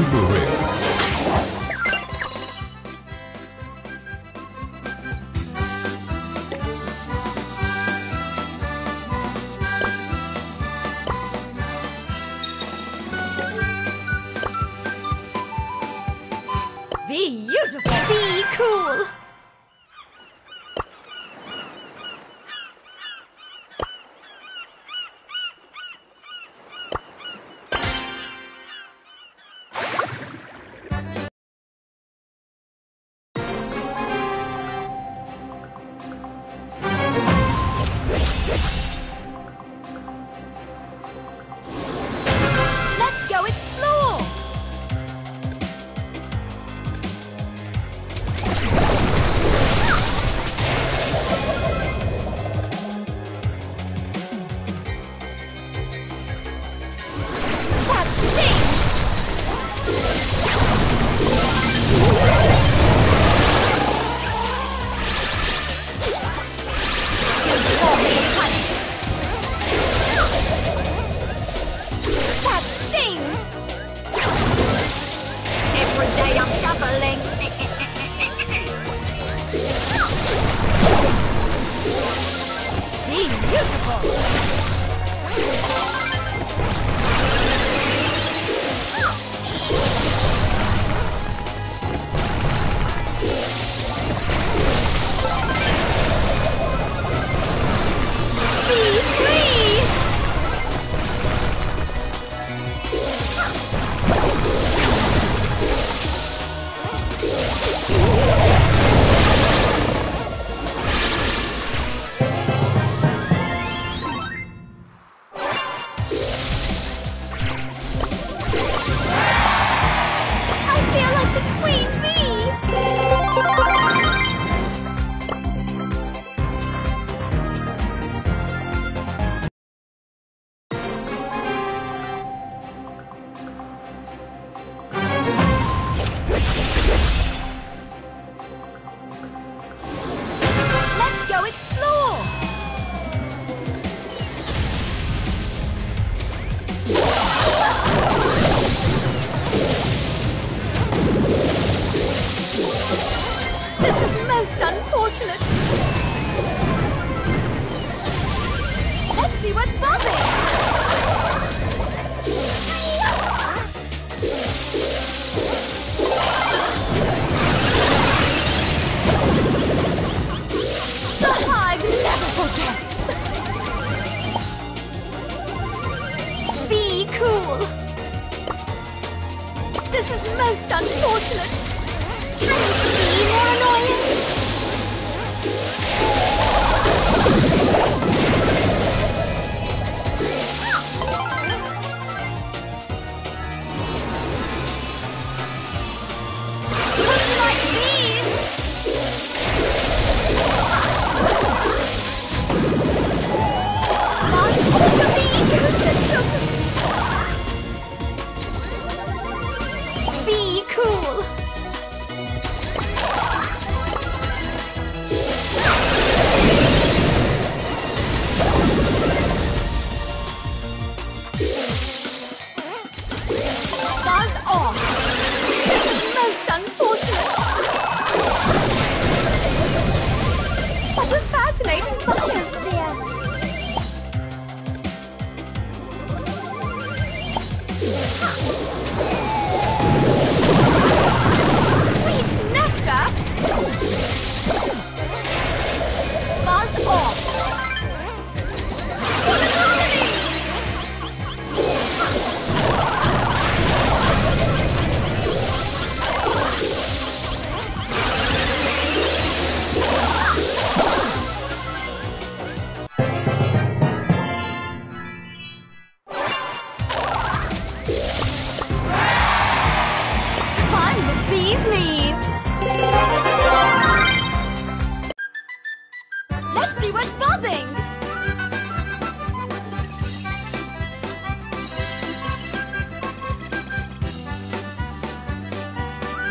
super rare. Beautiful. Be cool. I'm shoveling. Beautiful! Queen Bee! see what's buzzing! The Hive never! Be cool! This is most unfortunate! Trying to be more annoying! Disney!